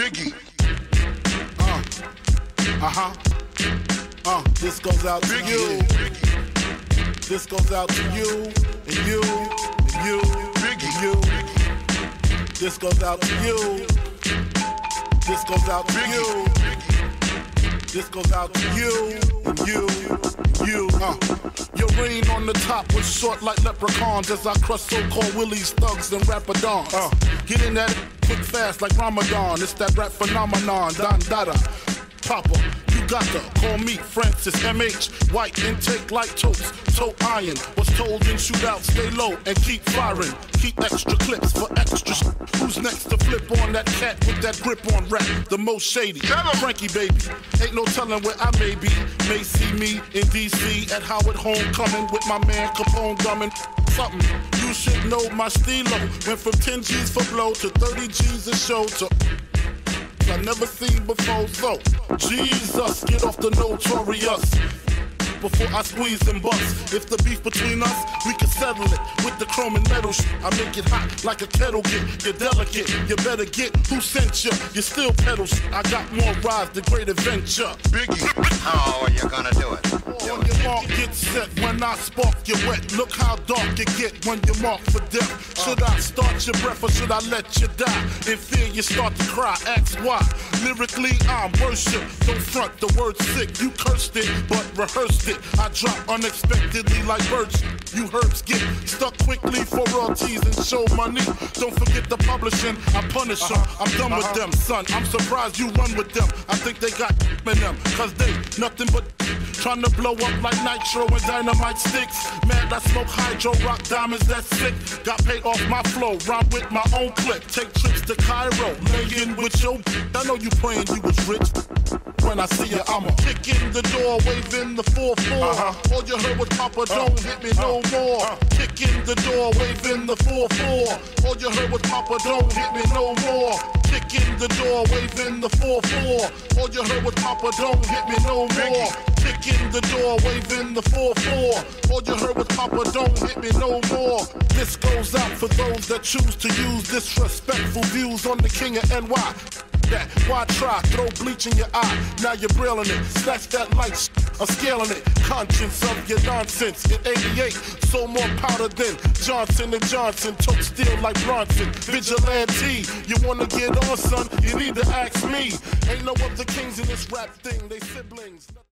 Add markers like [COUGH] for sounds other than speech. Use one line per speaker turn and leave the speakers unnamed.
Biggie.
Uh, uh-huh. Uh, this goes out to
Biggie.
you. This goes out to you, and you, and you,
Biggie.
and you. This goes out to you. This goes out to
Biggie.
you. This goes out to you, and you, and you. Uh. Your reign on the top was short like leprechauns as I crush so-called willies, thugs, and rapadons. Uh. Get in that [LAUGHS] quick fast like Ramadan. It's that rap phenomenon, Don Dada. Papa, you got to call me Francis MH. White intake like toast, toe iron. Was told in shootout, stay low and keep firing. Keep extra clips for extra. Who's next to flip on that cat with that grip on rap? The most shady. Frankie baby. Ain't no telling where I may be. May see me in DC at Howard Homecoming with my man Capone gumming. Something you should know my stilo. Went from 10 G's for blow to 30 G's a show to I never seen before. So, Jesus, get off the notorious. Before I squeeze and bust. If the beef between us, we can settle it with the chrome and metal sh- I make it hot like a kettle get. You're delicate, you better get who sent you. You still pedal sh- I got more rides the great adventure.
Biggie.
How are you gonna do it? Oh,
do
it.
Mark, get set. When I spark, you wet. Look how dark you get when you're mark for death. Should I start your breath or should I let you die? In fear, you start to cry. Ask why. Lyrically, I'm worship. Don't front the word sick. You cursed it, but rehearsed it. I drop unexpectedly like birds. You herbs get stuck quickly for royalties and show money. Don't forget the publishing. I punish them. Uh-huh. I'm done with uh-huh. them, son. I'm surprised you run with them. I think they got in them. Cause they nothing but Trying to blow up like nitro and dynamite sticks. Mad, I smoke hydro, rock diamonds, that's sick. Got paid off my flow, rhyme with my own clip. Take trips to Cairo, laying with your. I know you praying you was rich. When I see you, I'ma kick in the door, waving the 4-4.
Uh-huh.
All you heard was Papa, don't hit me no more. Kick in the door, waving the 4-4. All you heard was Papa, don't hit me no more. Kick in the door, waving the 4-4. All you heard was Papa, don't hit me no more. Kick in the door, waving the 4-4. All you heard was Papa, don't hit me no more. This goes out for those that choose to use disrespectful views on the king of NY. That, why try? Throw bleach in your eye. Now you're brilling it. Snatch that light, I'm scaling it. Conscience of your nonsense. In 88, so more powder than Johnson and Johnson. Took steel like Bronson. Vigilante, you wanna get on, son? You need to ask me. Ain't no other kings in this rap thing. They siblings.